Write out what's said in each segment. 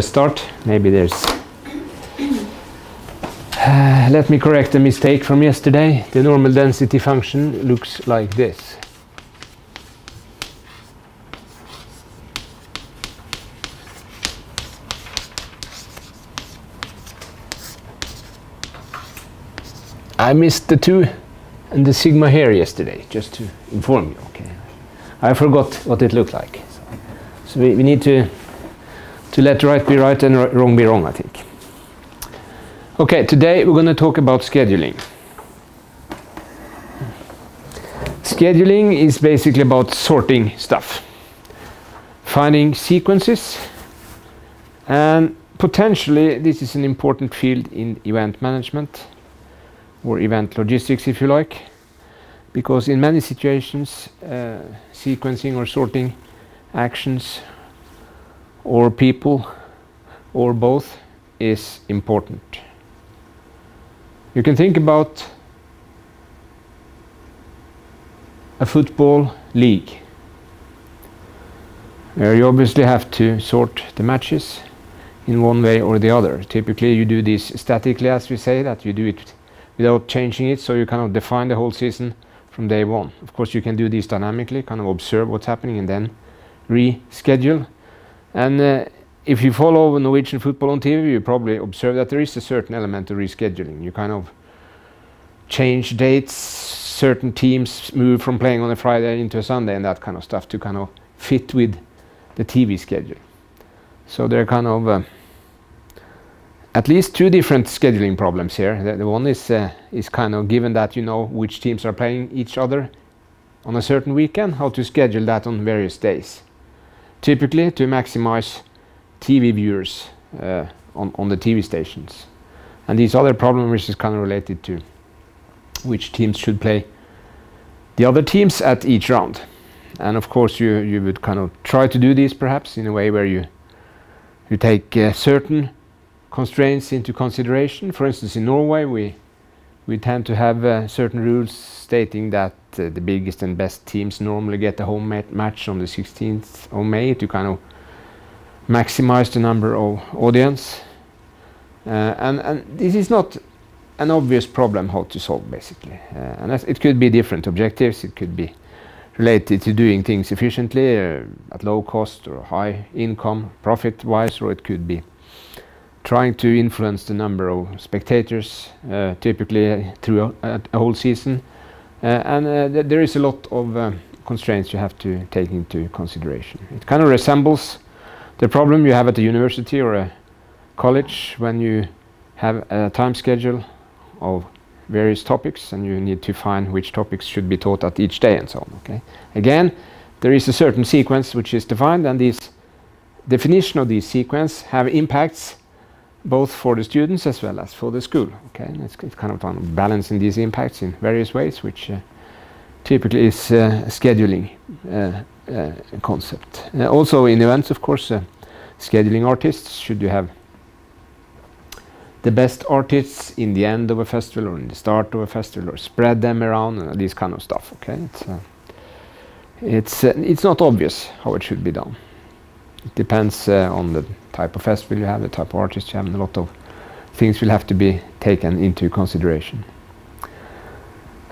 Start. Maybe there's. Uh, let me correct a mistake from yesterday. The normal density function looks like this. I missed the 2 and the sigma here yesterday, just to inform you. Okay, I forgot what it looked like. So, so we, we need to to let right be right and wrong be wrong, I think. Okay, today we're going to talk about scheduling. Scheduling is basically about sorting stuff, finding sequences, and potentially this is an important field in event management or event logistics, if you like, because in many situations, uh, sequencing or sorting actions or people or both is important. You can think about a football league where you obviously have to sort the matches in one way or the other. Typically you do this statically as we say that you do it without changing it so you kind of define the whole season from day one. Of course you can do this dynamically, kind of observe what's happening and then reschedule and uh, if you follow Norwegian football on TV, you probably observe that there is a certain element of rescheduling. You kind of change dates, certain teams move from playing on a Friday into a Sunday and that kind of stuff to kind of fit with the TV schedule. So there are kind of uh, at least two different scheduling problems here. The, the one is uh, is kind of given that you know which teams are playing each other on a certain weekend, how to schedule that on various days typically to maximize TV viewers uh, on, on the TV stations. And these other problems which is kind of related to which teams should play the other teams at each round. And of course you, you would kind of try to do this perhaps in a way where you, you take uh, certain constraints into consideration. For instance, in Norway we, we tend to have uh, certain rules stating that uh, the biggest and best teams normally get a home mat match on the 16th of May to kind of maximize the number of audience. Uh, and, and this is not an obvious problem how to solve basically. Uh, and it could be different objectives. It could be related to doing things efficiently uh, at low cost or high income profit wise or it could be trying to influence the number of spectators uh, typically through a, a whole season uh, and uh, th there is a lot of uh, constraints you have to take into consideration. It kind of resembles the problem you have at a university or a college when you have a time schedule of various topics and you need to find which topics should be taught at each day and so on. Okay. Again, there is a certain sequence which is defined and this definition of this sequence have impacts both for the students as well as for the school. Okay, and it's, it's kind of balancing these impacts in various ways, which uh, typically is uh, scheduling uh, uh concept. Uh, also in events, of course, uh, scheduling artists. Should you have the best artists in the end of a festival or in the start of a festival, or spread them around, and this kind of stuff. Okay, it's it's it's not obvious how it should be done. It depends on the type of festival you have, the type of artist you have, and a lot of things will have to be taken into consideration.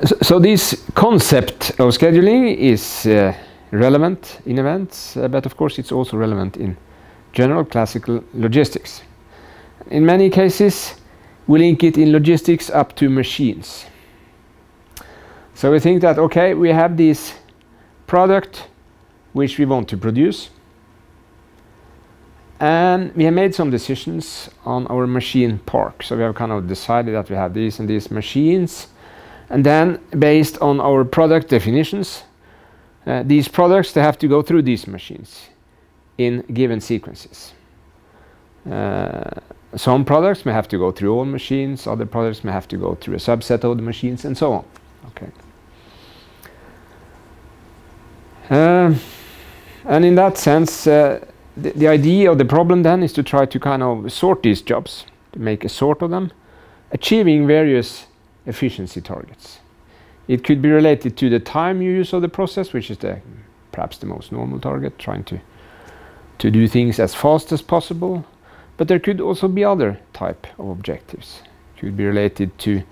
So, so this concept of scheduling is uh, relevant in events, uh, but of course it's also relevant in general classical logistics. In many cases, we link it in logistics up to machines. So we think that, okay, we have this product which we want to produce. And we have made some decisions on our machine park. So we have kind of decided that we have these and these machines. And then based on our product definitions, uh, these products, they have to go through these machines in given sequences. Uh, some products may have to go through all machines, other products may have to go through a subset of the machines, and so on. Okay. Uh, and in that sense, uh, the, idea of the problem then is to try to kind of sort these jobs, to make a sort of them, achieving various efficiency targets. It could be related to the time you use of the process, which is the perhaps the most normal target, trying to to do things as fast as possible. but there could also be other type of objectives. It Could be related to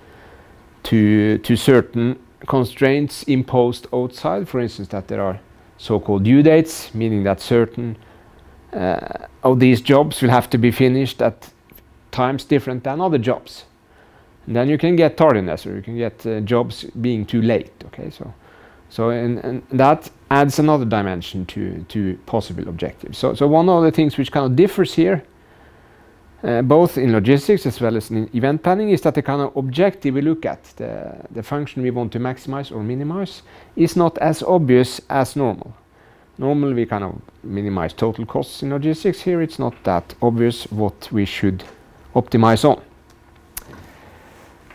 to to certain constraints imposed outside. For instance, that there are so-called due dates, meaning that certain of these jobs will have to be finished at times different than other jobs. And then you can get tardiness, or you can get uh, jobs being too late. Okay, so so and, and that adds another dimension to to possible objectives. So so one of the things which kind of differs here uh, both in logistics as well as in event planning is that the kind of objective we look at, the, the function we want to maximize or minimize, is not as obvious as normal. Normally we kind of minimize total costs in logistics. Here it's not that obvious what we should optimize on.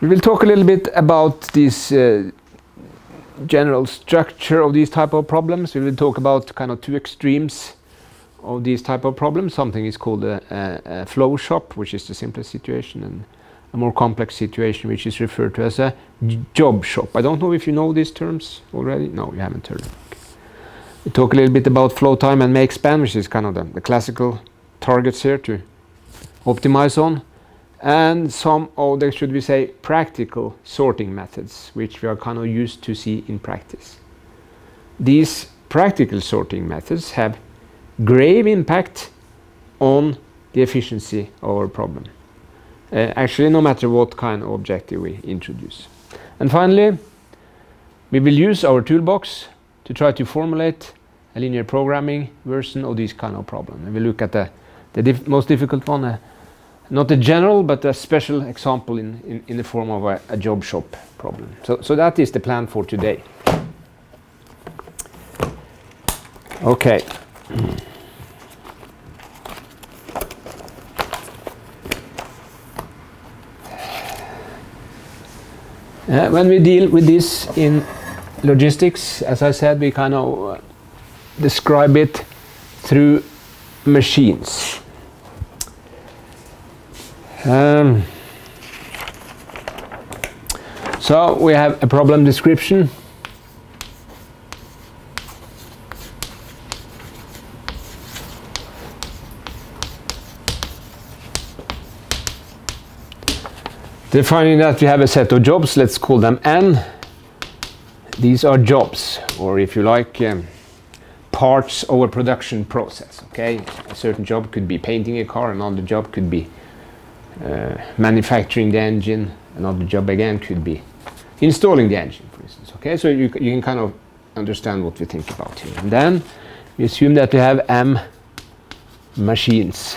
We will talk a little bit about this uh, general structure of these type of problems. We will talk about kind of two extremes of these type of problems. Something is called a, a, a, flow shop, which is the simplest situation, and a more complex situation, which is referred to as a job shop. I don't know if you know these terms already. No, you haven't heard. Okay. We talk a little bit about flow time and make span, which is kind of the, the classical targets here to optimize on, and some of the, should we say, practical sorting methods, which we are kind of used to see in practice. These practical sorting methods have grave impact on the efficiency of our problem. Uh, actually, no matter what kind of objective we introduce. And finally, we will use our toolbox to try to formulate a linear programming version of this kind of problem. And we look at the, the most difficult one, uh, not a general, but a special example in, in, in the form of a, a, job shop problem. So, so that is the plan for today. Okay. Uh, when we deal with this in logistics, as I said, we kind of describe it through machines. Um, so we have a problem description Defining that we have a set of jobs, let's call them N. These are jobs, or if you like, um, parts of a production process. Okay, a certain job could be painting a car, another job could be uh, manufacturing the engine, another job again could be installing the engine, for instance. Okay, so you, you can kind of understand what we think about here. And then we assume that we have M machines.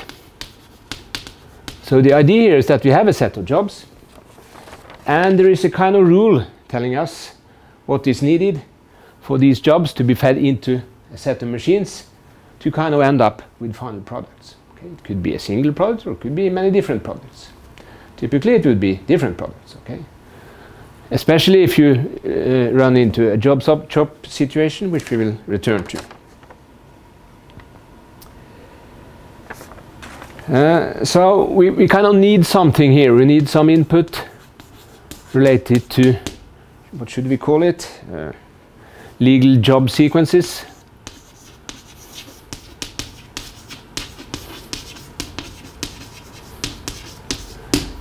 So the idea here is that we have a set of jobs and there is a kind of rule telling us what is needed for these jobs to be fed into a set of machines to kind of end up with final products. Okay? It could be a single product or it could be many different products. Typically it would be different products. Okay? Especially if you uh, run into a job shop situation, which we will return to. Uh, so we, we kind of need something here. We need some input related to what should we call it? Uh, legal job sequences.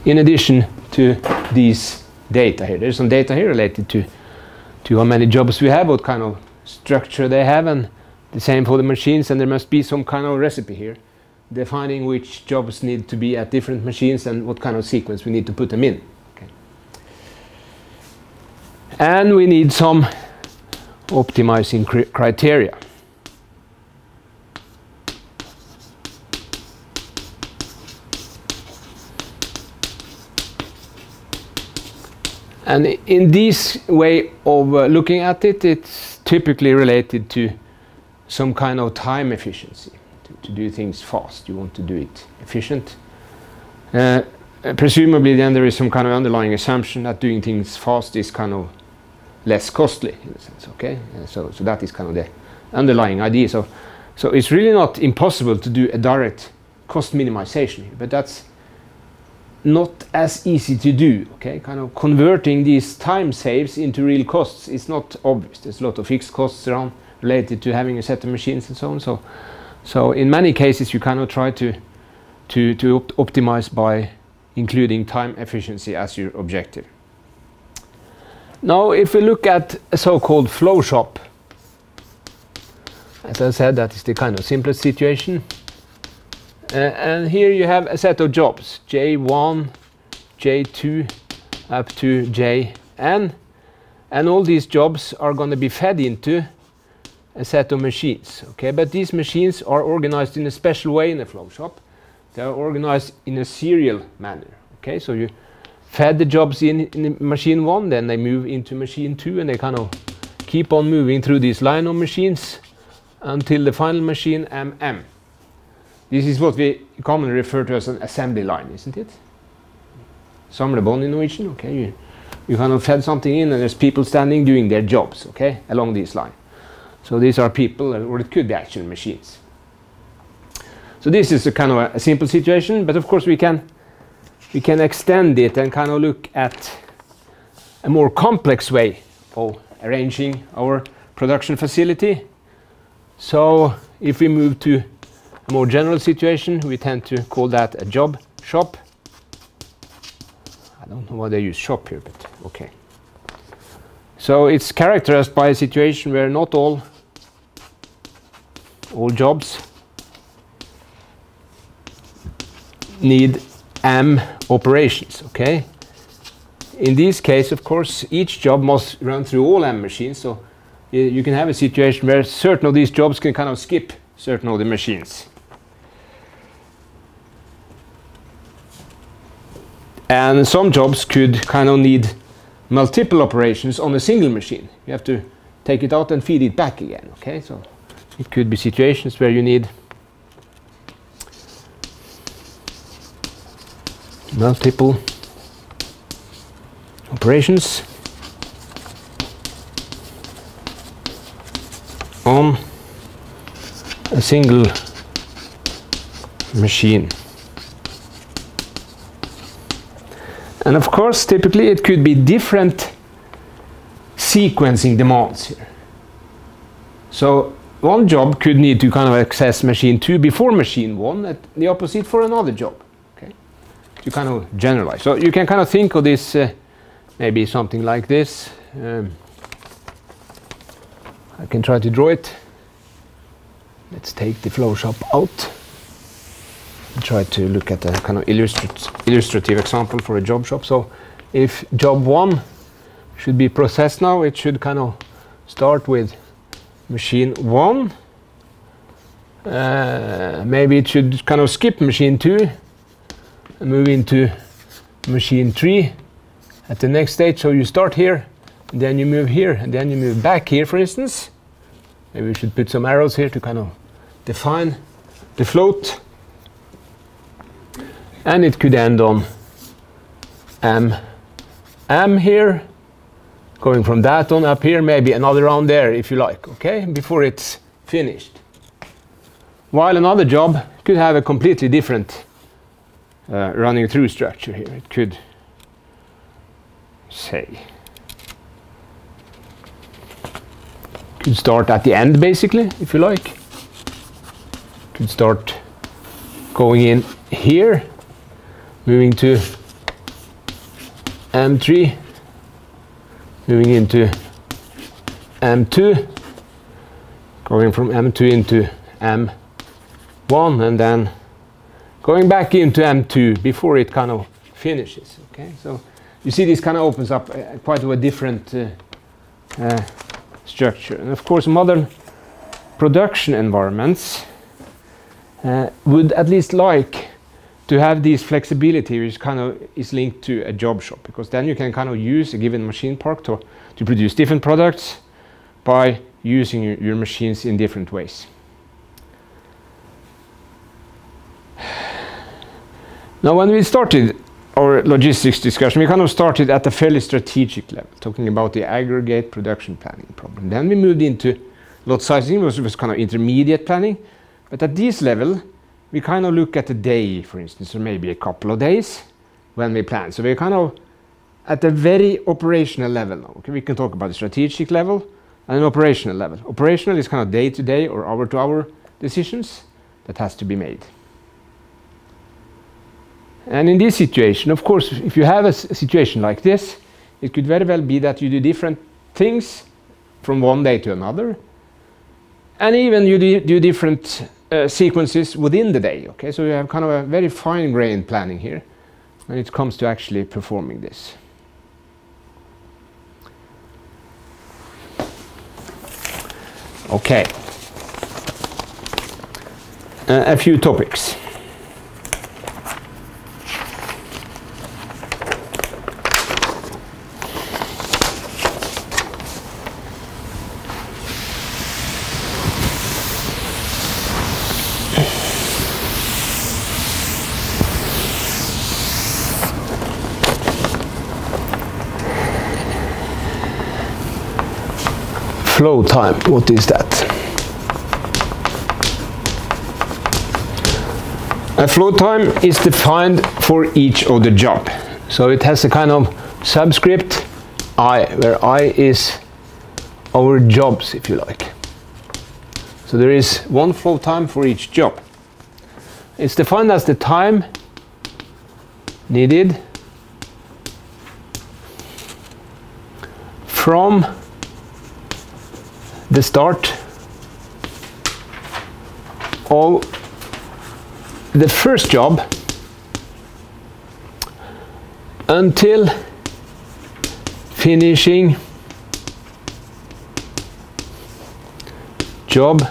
In addition to these data here, there's some data here related to to how many jobs we have, what kind of structure they have, and the same for the machines. And there must be some kind of recipe here, defining which jobs need to be at different machines and what kind of sequence we need to put them in. And we need some optimizing cr criteria. And in this way of uh, looking at it, it's typically related to some kind of time efficiency. To, to do things fast, you want to do it efficient. Uh, presumably then there is some kind of underlying assumption that doing things fast is kind of less costly in a sense. Okay, so so that is kind of the underlying idea. So so it's really not impossible to do a direct cost minimization but that's not as easy to do. Okay, kind of converting these time saves into real costs is not obvious. There's a lot of fixed costs around related to having a set of machines and so on. So so in many cases you kind of try to to, to op optimize by including time efficiency as your objective. Now, if we look at a so-called flow shop, as I said, that is the kind of simplest situation. Uh, and here you have a set of jobs, J1, J2, up to Jn. And all these jobs are going to be fed into a set of machines. Okay, but these machines are organized in a special way in a flow shop. They are organized in a serial manner. Okay, so you fed the jobs in, in machine one, then they move into machine two, and they kind of keep on moving through this line of machines until the final machine MM. This is what we commonly refer to as an assembly line, isn't it? Samlebånd in Norwegian. Okay, you, you kind of fed something in, and there's people standing doing their jobs. Okay, along this line. So these are people, or it could be actual machines. So this is a kind of a, a simple situation, but of course we can we can extend it and kind of look at a more complex way of arranging our production facility. So if we move to a more general situation, we tend to call that a job shop. I don't know why they use shop here, but okay. So it's characterized by a situation where not all all jobs need M operations, okay? In this case, of course, each job must run through all M machines, so you, can have a situation where certain of these jobs can kind of skip certain of the machines. And some jobs could kind of need multiple operations on a single machine. You have to take it out and feed it back again, okay? So it could be situations where you need multiple operations on a single machine. And of course, typically it could be different sequencing demands here. So one job could need to kind of access machine 2 before machine 1, at the opposite for another job to kind of generalize. So you can kind of think of this uh, maybe something like this. Um, I can try to draw it. Let's take the flow shop out and try to look at a kind of illustrat illustrative example for a job shop. So if job one should be processed now, it should kind of start with machine one. Uh, maybe it should kind of skip machine two move into machine 3 at the next stage. So you start here, then you move here, and then you move back here, for instance. Maybe we should put some arrows here to kind of define the float. And it could end on M, M here, going from that on up here, maybe another round there if you like, okay, before it's finished. While another job could have a completely different uh, running through structure here. It could say could start at the end basically if you like could start going in here moving to M3 moving into M2 going from M2 into M1 and then going back into M2 before it kind of finishes. Okay, so you see this kind of opens up uh, quite a different uh, uh, structure. And of course, modern production environments uh, would at least like to have this flexibility which kind of is linked to a job shop because then you can kind of use a given machine park to, to produce different products by using your, your machines in different ways. Now, when we started our logistics discussion, we kind of started at a fairly strategic level, talking about the aggregate production planning problem. Then we moved into lot sizing, which was kind of intermediate planning. But at this level, we kind of look at a day, for instance, or maybe a couple of days when we plan. So we're kind of at a very operational level now. Okay, we can talk about the strategic level and an operational level. Operational is kind of day to day or hour to hour decisions that has to be made. And in this situation, of course, if you have a situation like this, it could very well be that you do different things from one day to another. And even you do, do different uh, sequences within the day. Okay, so you have kind of a very fine-grained planning here when it comes to actually performing this. Okay. Uh, a few topics. flow time, what is that? A flow time is defined for each of the job. So it has a kind of subscript I, where I is our jobs, if you like. So there is one flow time for each job. It's defined as the time needed from the start of the first job until finishing job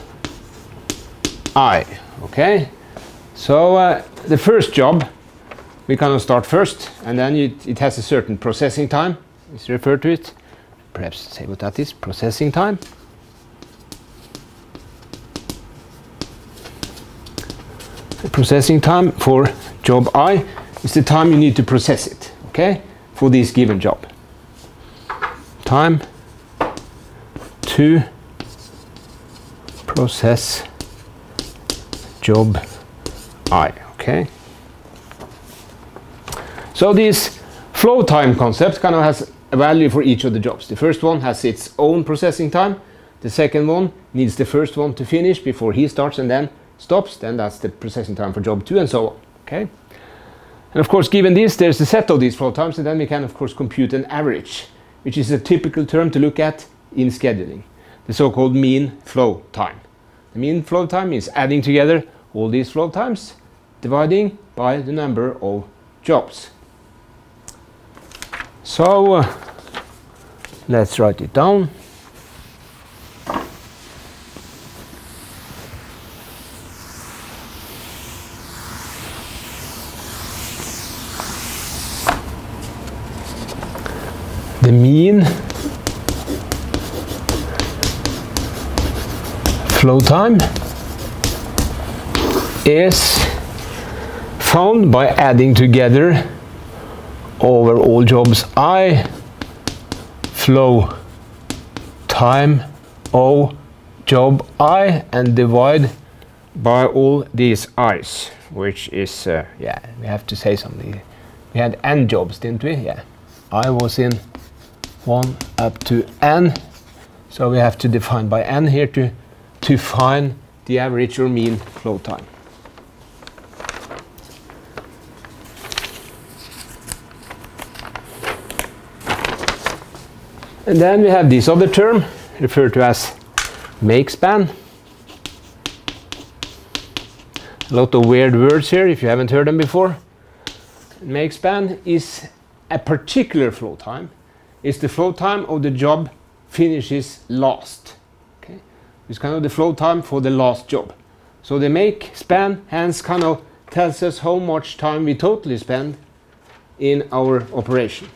I. Okay, so uh, the first job we kind of start first, and then it, it has a certain processing time. Let's refer to it. Perhaps say what that is. Processing time. Processing time for job I is the time you need to process it, okay, for this given job. Time to process job I, okay. So this flow time concept kind of has a value for each of the jobs. The first one has its own processing time. The second one needs the first one to finish before he starts and then stops, then that's the processing time for job 2 and so on. Okay. And of course, given this, there's a set of these flow times, and then we can, of course, compute an average, which is a typical term to look at in scheduling, the so-called mean flow time. The mean flow time is adding together all these flow times, dividing by the number of jobs. So, uh, let's write it down. The mean flow time is found by adding together over all jobs I flow time O job I and divide by all these I's which is uh, yeah we have to say something. We had n jobs didn't we? Yeah. I was in 1 up to n. So we have to define by n here to, to find the average or mean flow time. And then we have this other term referred to as make span. A lot of weird words here if you haven't heard them before. Make span is a particular flow time is the flow time of the job finishes last. Okay, It's kind of the flow time for the last job. So the make span hence kind of tells us how much time we totally spend in our operation.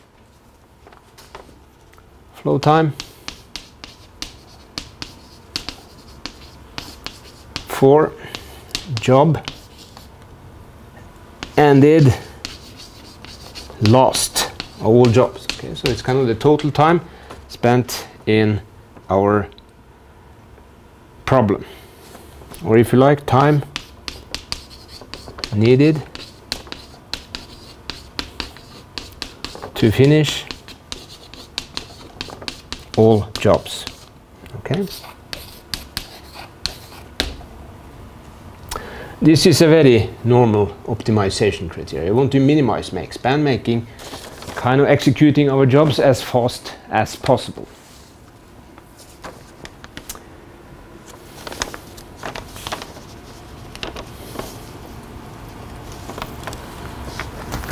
Flow time for job ended last all jobs. Okay, so it's kind of the total time spent in our problem. Or if you like, time needed to finish all jobs. Okay. this is a very normal optimization criteria. We want to minimize make span, making kind of executing our jobs as fast as possible.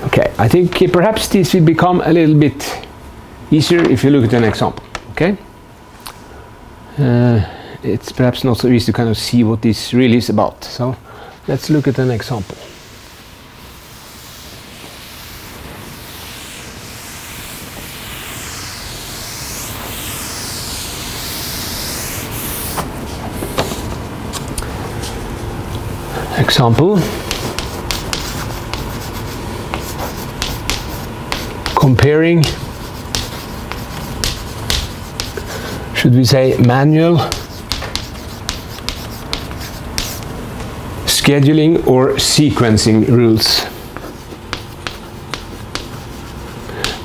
Okay, I think perhaps this will become a little bit easier if you look at an example. Okay, uh, it's perhaps not so easy to kind of see what this really is about. So let's look at an example. Example comparing. Should we say manual? Scheduling or sequencing rules?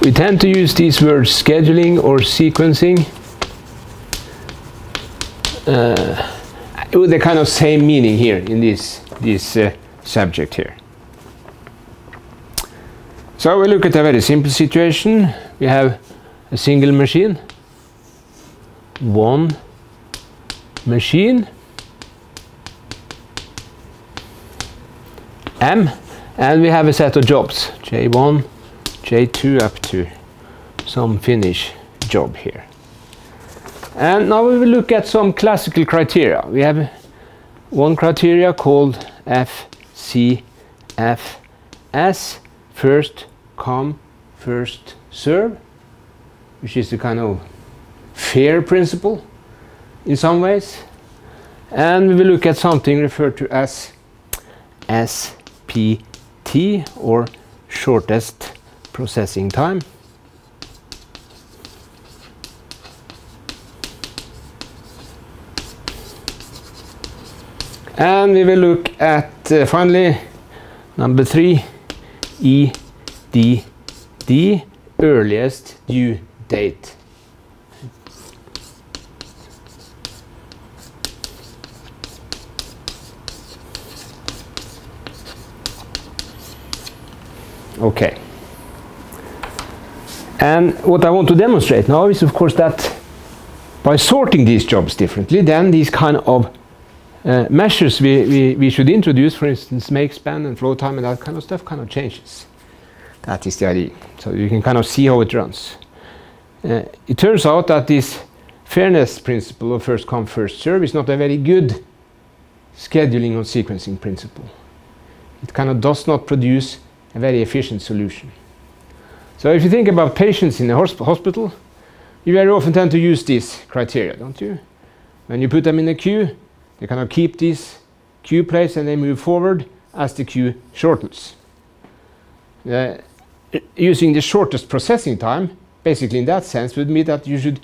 We tend to use these words scheduling or sequencing. Uh, with the kind of same meaning here in this this uh, subject here so we look at a very simple situation. We have a single machine, one machine, M, and we have a set of jobs, J1, J2 up to some finish job here. And now we will look at some classical criteria. We have one criteria called FCFS, first come, first serve, which is the kind of fair principle in some ways. And we will look at something referred to as SPT or shortest processing time. And we will look at uh, finally number three E D D earliest due date. Okay. And what I want to demonstrate now is of course that by sorting these jobs differently, then these kind of uh, measures we, we, we should introduce, for instance, make span and flow time and that kind of stuff kind of changes. That is the idea. So you can kind of see how it runs. Uh, it turns out that this fairness principle of first come, first serve is not a very good scheduling or sequencing principle. It kind of does not produce a very efficient solution. So if you think about patients in a hospital, you very often tend to use this criteria, don't you? When you put them in a queue, they kind of keep this queue place and they move forward as the queue shortens. Uh, using the shortest processing time, basically in that sense, would mean that you should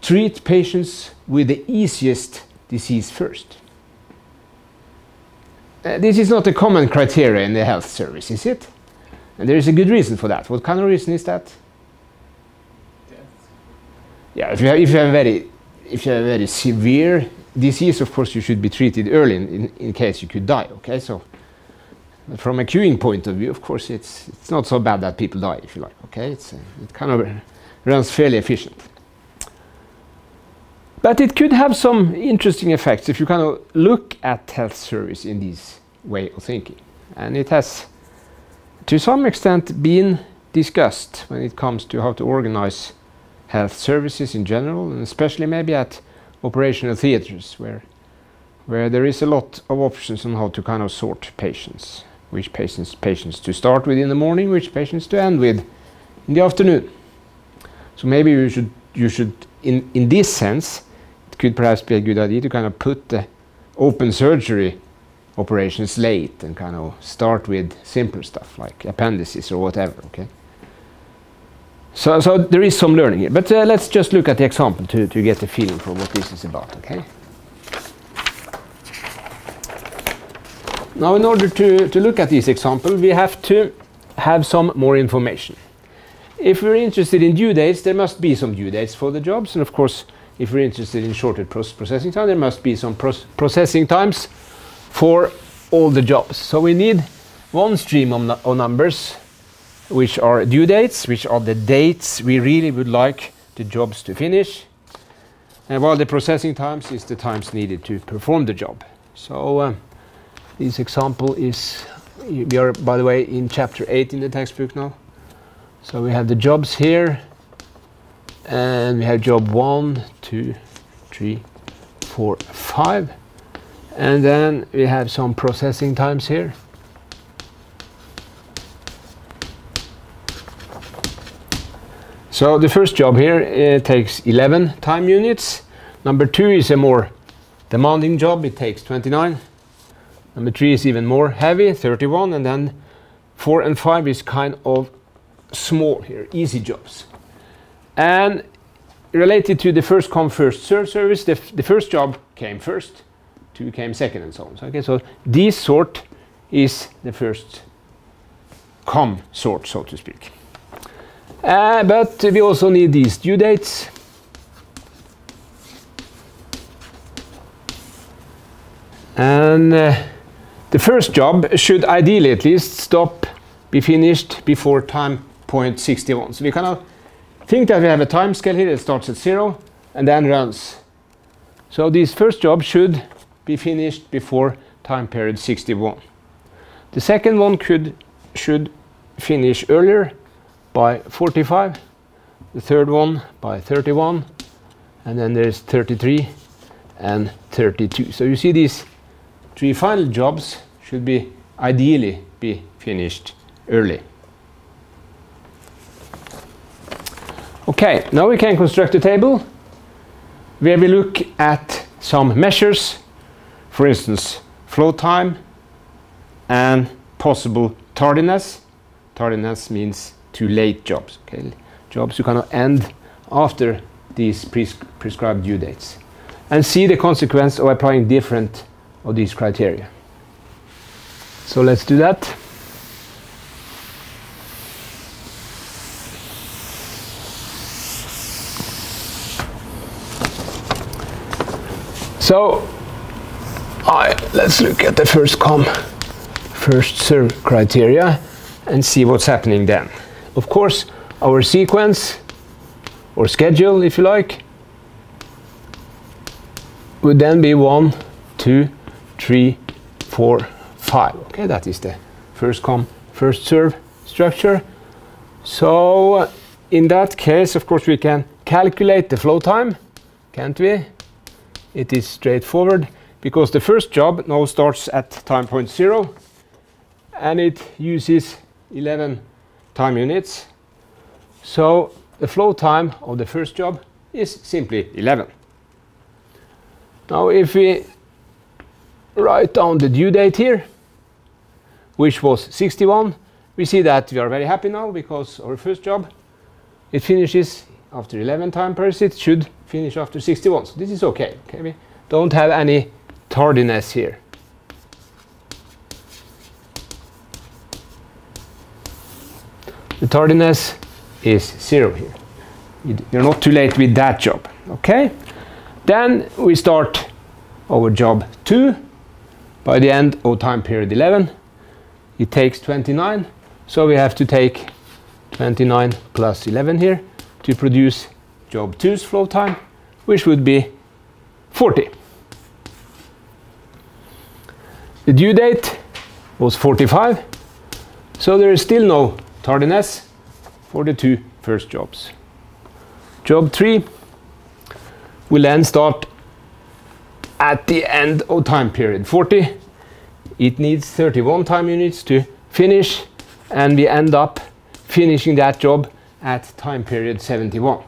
treat patients with the easiest disease first. Uh, this is not a common criteria in the health service, is it? And there is a good reason for that. What kind of reason is that? Death. Yeah, if you have, if you have very if you have very severe disease, of course, you should be treated early in, in, in case you could die. Okay, so from a queuing point of view, of course, it's it's not so bad that people die, if you like. Okay, it's uh, it kind of runs fairly efficient. But it could have some interesting effects if you kind of look at health service in this way of thinking, and it has, to some extent, been discussed when it comes to how to organize health services in general, and especially maybe at operational theaters where where there is a lot of options on how to kind of sort patients which patients patients to start with in the morning, which patients to end with in the afternoon. So maybe you should you should in in this sense it could perhaps be a good idea to kind of put the open surgery operations late and kind of start with simple stuff like appendices or whatever. Okay. So, so there is some learning here, but uh, let's just look at the example to, to get a feeling for what this is about. Okay. Now in order to, to look at this example, we have to have some more information. If we're interested in due dates, there must be some due dates for the jobs. And of course, if we're interested in shorter processing time, there must be some processing times for all the jobs. So we need one stream of, of numbers which are due dates, which are the dates we really would like the jobs to finish. And while the processing times is the times needed to perform the job. So um, this example is, we are by the way in chapter 8 in the textbook now. So we have the jobs here and we have job 1, 2, 3, 4, 5 and then we have some processing times here. So the first job here takes 11 time units. Number two is a more demanding job, it takes 29. Number three is even more heavy, 31, and then four and five is kind of small here, easy jobs. And related to the first come first serve service, the, the first job came first, two came second, and so on. So, okay, so this sort is the first come sort, so to speak. Uh, but we also need these due dates. And uh, the first job should ideally at least stop, be finished before time point 61. So we kind of think that we have a time scale here that starts at zero and then runs. So this first job should be finished before time period 61. The second one could should finish earlier by 45, the third one by 31, and then there's 33 and 32. So you see these three final jobs should be ideally be finished early. Okay, now we can construct a table where we look at some measures, for instance, flow time and possible tardiness. Tardiness means to late jobs. Okay, jobs you cannot end after these pres prescribed due dates, and see the consequence of applying different of these criteria. So let's do that. So I, let's look at the first come, first serve criteria and see what's happening then. Of course, our sequence or schedule, if you like, would then be one, two, three, four, five. Okay, that is the first come, first serve structure. So in that case, of course, we can calculate the flow time, can't we? It is straightforward because the first job now starts at time point zero and it uses 11 time units. So the flow time of the first job is simply 11. Now if we write down the due date here, which was 61, we see that we are very happy now because our first job, it finishes after 11 time periods, it should finish after 61. So this is okay. okay? We don't have any tardiness here. The tardiness is zero here. You're not too late with that job. Okay? Then we start our job 2 by the end of time period 11. It takes 29, so we have to take 29 plus 11 here to produce job 2's flow time, which would be 40. The due date was 45, so there is still no tardiness for the two first jobs. Job 3 will then start at the end of time period 40. It needs 31 time units to finish and we end up finishing that job at time period 71.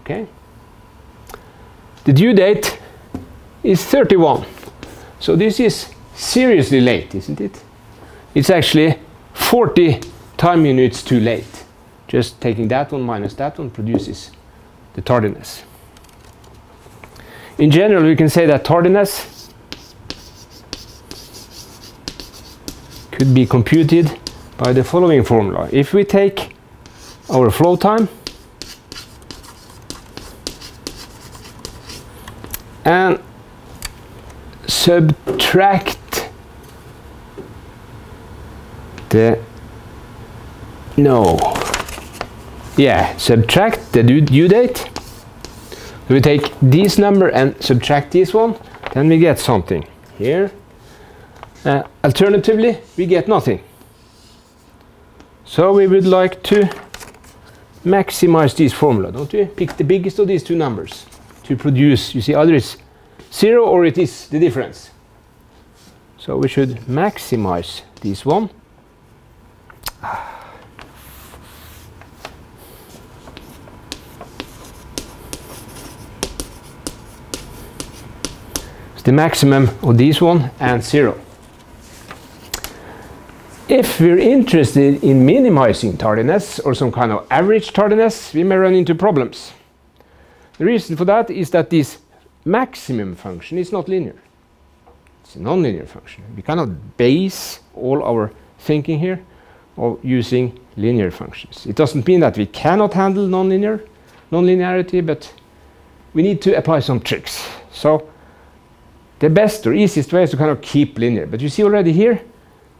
Okay? The due date is 31. So this is seriously late, isn't it? It's actually 40 time units too late. Just taking that one minus that one produces the tardiness. In general, we can say that tardiness could be computed by the following formula. If we take our flow time and subtract no. Yeah subtract the due, due date. We take this number and subtract this one then we get something here. Uh, alternatively we get nothing. So we would like to maximize this formula don't we? Pick the biggest of these two numbers to produce you see either it's zero or it is the difference. So we should maximize this one the maximum of this one and zero. If we're interested in minimizing tardiness or some kind of average tardiness, we may run into problems. The reason for that is that this maximum function is not linear. It's a nonlinear function. We cannot base all our thinking here of using linear functions. It doesn't mean that we cannot handle nonlinear, nonlinearity, but we need to apply some tricks. So the best or easiest way is to kind of keep linear. But you see already here,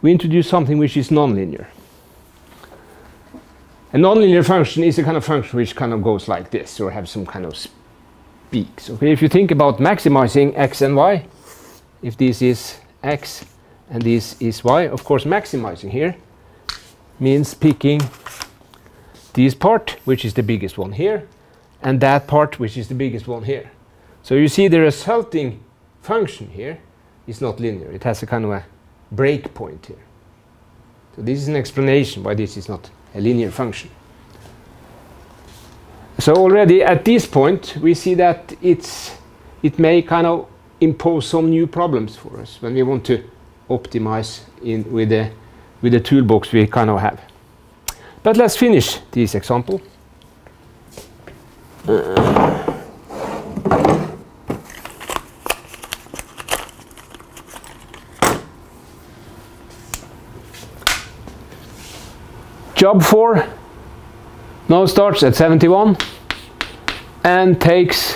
we introduce something which is nonlinear. A nonlinear function is a kind of function which kind of goes like this or have some kind of peaks. Okay, if you think about maximizing x and y, if this is x and this is y, of course maximizing here means picking this part, which is the biggest one here, and that part, which is the biggest one here. So you see the resulting function here is not linear. It has a kind of a break point here. So this is an explanation why this is not a linear function. So already at this point, we see that it's, it may kind of impose some new problems for us when we want to optimize in, with the with the toolbox we kind of have. But let's finish this example. Job 4 now starts at 71 and takes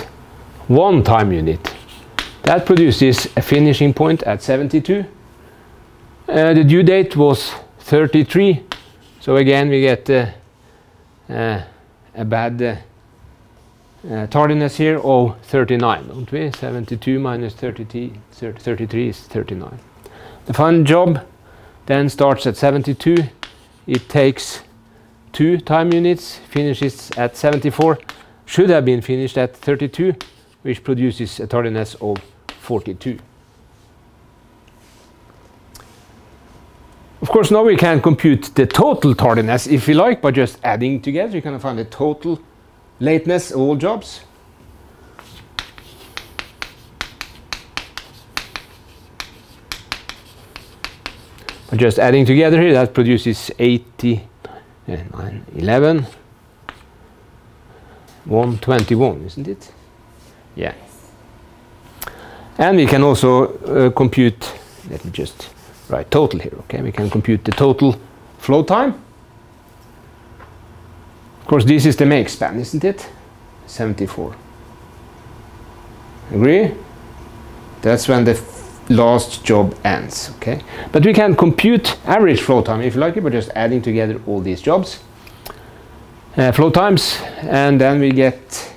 one time unit. That produces a finishing point at 72 uh, the due date was 33 so again we get uh, uh, a bad uh, uh, tardiness here of 39 don't we? 72 minus 30 33 is 39 the fun job then starts at 72 it takes two time units finishes at 74 should have been finished at 32 which produces a tardiness of 42 Of course, now we can compute the total tardiness if we like by just adding together. You can find the total lateness of all jobs. By just adding together here, that produces 80, uh, 9, 11, 121, isn't it? Yeah. And we can also uh, compute, let me just right total here okay? We can compute the total flow time. Of course this is the make span isn't it? 74 agree? That's when the last job ends okay? But we can compute average flow time if you like it by just adding together all these jobs. Uh, flow times and then we get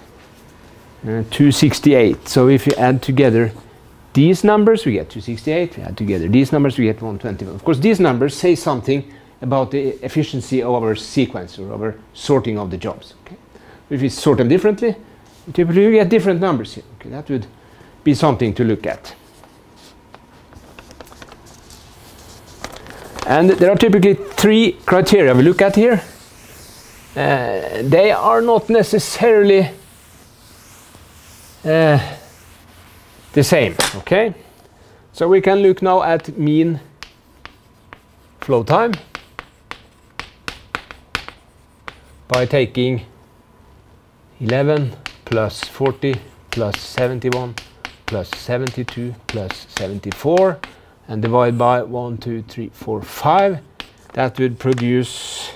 uh, 268 so if you add together these numbers, we get 268. We add together these numbers, we get 121. Of course, these numbers say something about the efficiency of our sequence or our sorting of the jobs. Okay? If we sort them differently, typically you get different numbers here. Okay? That would be something to look at. And there are typically three criteria we look at here. Uh, they are not necessarily uh, the same, okay? So we can look now at mean flow time by taking 11 plus 40 plus 71 plus 72 plus 74 and divide by 1, 2, 3, 4, 5. That would produce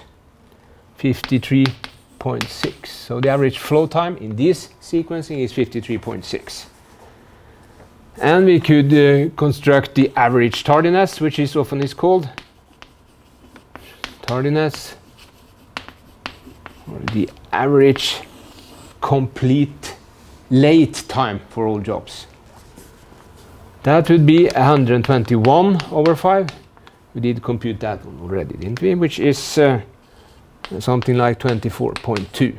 53.6. So the average flow time in this sequencing is 53.6. And we could uh, construct the average tardiness, which is often is called tardiness, or the average complete late time for all jobs. That would be 121 over 5. We did compute that one already, didn't we? Which is uh, something like 24.2.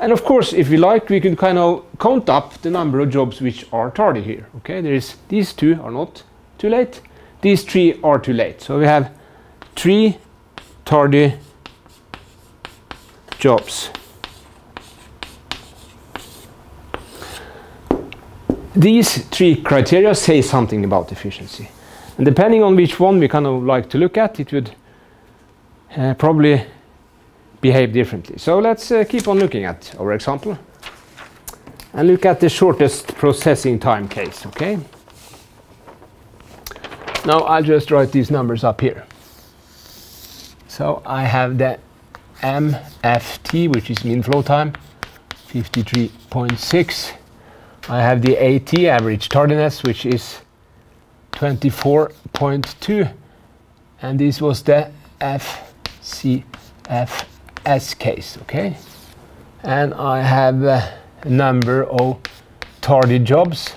And of course, if we like, we could kind of count up the number of jobs which are tardy here. Okay, there is these two are not too late. These three are too late. So we have three tardy jobs. These three criteria say something about efficiency. And depending on which one we kind of like to look at, it would uh, probably behave differently. So let's uh, keep on looking at our example and look at the shortest processing time case, okay? Now I'll just write these numbers up here. So I have the MFT, which is mean flow time, 53.6. I have the AT, average tardiness, which is 24.2. And this was the FCFS case, okay? And I have a number of tardy jobs.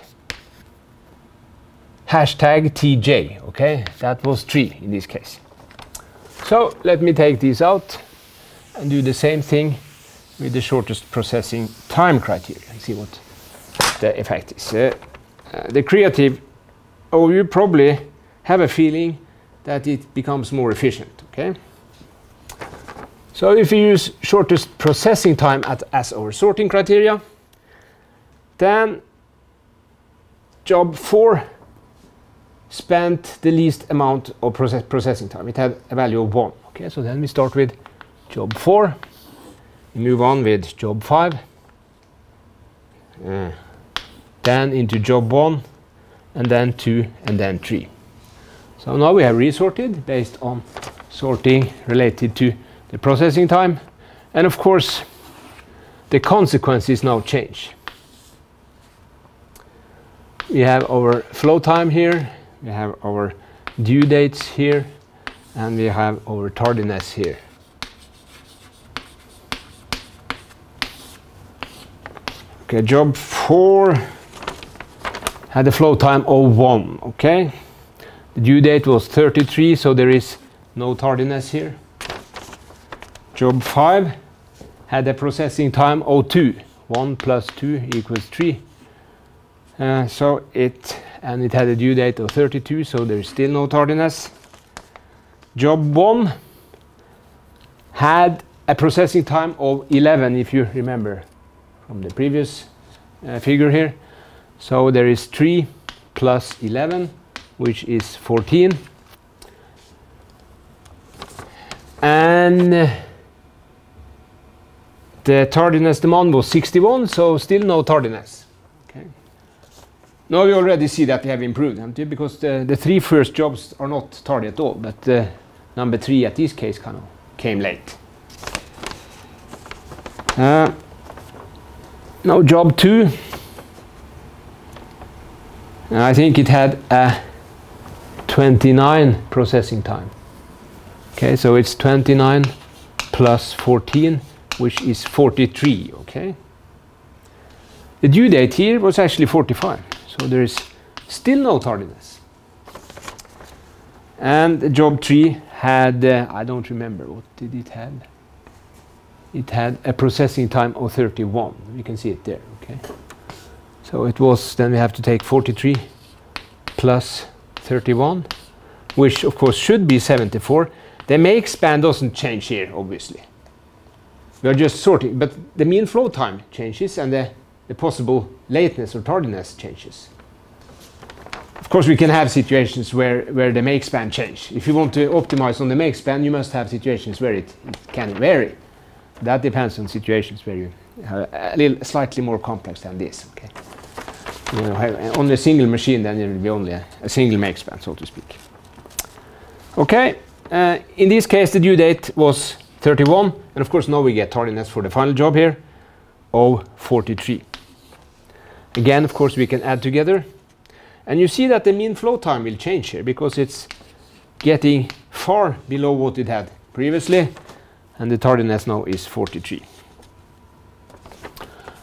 Hashtag TJ, okay? That was three in this case. So let me take these out and do the same thing with the shortest processing time criteria and see what the effect is. Uh, uh, the creative, oh, you probably have a feeling that it becomes more efficient, okay? So if we use shortest processing time at, as our sorting criteria, then job 4 spent the least amount of process processing time. It had a value of 1. Okay, so then we start with job 4. We move on with job 5. Uh, then into job 1, and then 2, and then 3. So now we have resorted based on sorting related to the processing time. And of course, the consequences now change. We have our flow time here, we have our due dates here and we have our tardiness here. Okay, job 4 had a flow time of 1, okay? The due date was 33, so there is no tardiness here. Job 5 had a processing time of 2. 1 plus 2 equals 3. Uh, so it and it had a due date of 32 so there is still no tardiness job 1 had a processing time of 11 if you remember from the previous uh, figure here so there is 3 plus 11 which is 14 and uh, the tardiness demand was 61 so still no tardiness now we already see that we have improved, haven't we? Because the, the three first jobs are not tardy at all, but uh, number three at this case kind of came late. Uh, now job two, I think it had a 29 processing time. Okay, so it's 29 plus 14, which is 43, okay? The due date here was actually 45. So there is still no tardiness. And job 3 had, uh, I don't remember, what did it have? It had a processing time of 31. You can see it there, okay? So it was, then we have to take 43 plus 31, which of course should be 74. The make span doesn't change here, obviously. We are just sorting, but the mean flow time changes and the the possible lateness or tardiness changes. Of course, we can have situations where, where the make span change. If you want to optimize on the make span, you must have situations where it, it can vary. That depends on situations where you have a little slightly more complex than this. Okay, you know, on a single machine, then there will be only a, a single make span, so to speak. Okay, uh, in this case, the due date was 31, and of course now we get tardiness for the final job here of 43. Again, of course, we can add together. And you see that the mean flow time will change here because it's getting far below what it had previously. And the tardiness now is 43.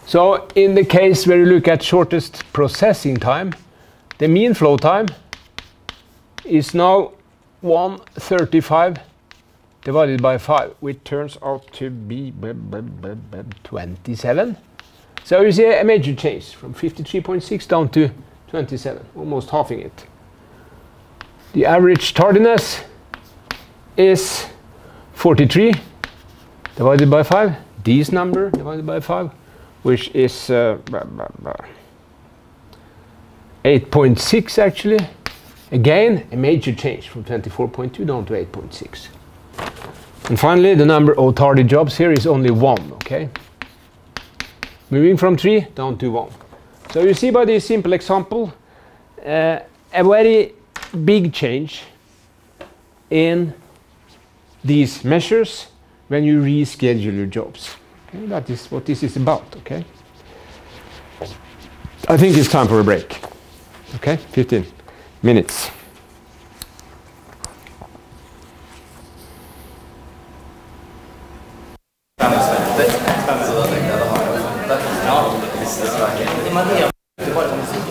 So in the case where you look at shortest processing time, the mean flow time is now 135 divided by 5, which turns out to be 27. So you see a major change from 53.6 down to 27, almost halving it. The average tardiness is 43 divided by 5, this number divided by 5, which is uh, 8.6 actually. Again, a major change from 24.2 down to 8.6. And finally, the number of tardy jobs here is only 1, okay? Moving from 3 down to 1. So you see by this simple example, uh, a very big change in these measures when you reschedule your jobs. Okay, that is what this is about, okay? I think it's time for a break. Okay, 15 minutes. Maria.